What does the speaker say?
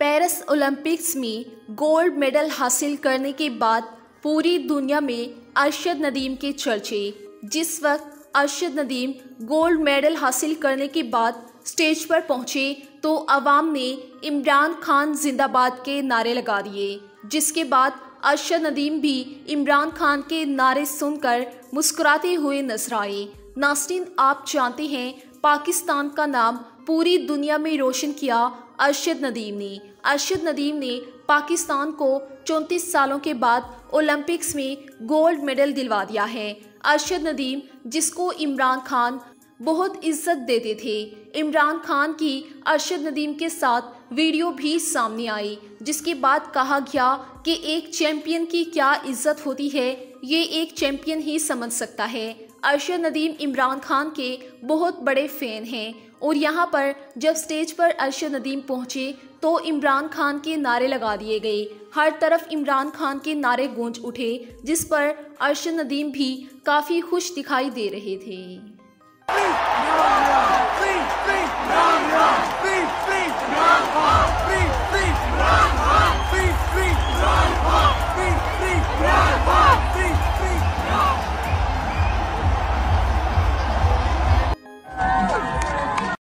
Paris Olympics में gold medal हासिल करने के बाद पूरी दुनिया में अरशद नदीम के चर्चे। जिस वक्त अरशद नदीम गोल्ड मेडल हासिल करने के बाद स्टेज पर पहुँचे तो अवाम ने इमरान खान जिंदाबाद के नारे लगा दिए। जिसके बाद अरशद नदीम भी इमरान खान के नारे सुनकर मुस्कुराते हुए नज़र आए। नास्टिन आप जानते हैं, पाकिस्तान का नाम पूरी दुनिया में रोशन किया अरशद नदीम ने अरशद नदीम ने पाकिस्तान को चौंतीस सालों के बाद ओलंपिक्स में गोल्ड मेडल दिलवा दिया है। अरशद नदीम जिसको इमरान खान बहुत इज़्ज़त देते थे। इमरान खान की अरशद नदीम के साथ वीडियो भी सामने आई, जिसके बाद कहा गया कि एक चैंपियन की क्या इज़्ज़त होती है, ये एक चैंपियन ही समझ सकता है। अरशद नदीम इमरान खान के बहुत बड़े फ़ैन हैं और यहाँ पर जब स्टेज पर अरशद नदीम पहुँचे तो इमरान खान के नारे लगा दिए गए। हर तरफ़ इमरान खान के नारे गूंज उठे, जिस पर अरशद नदीम भी काफ़ी खुश दिखाई दे रहे थे।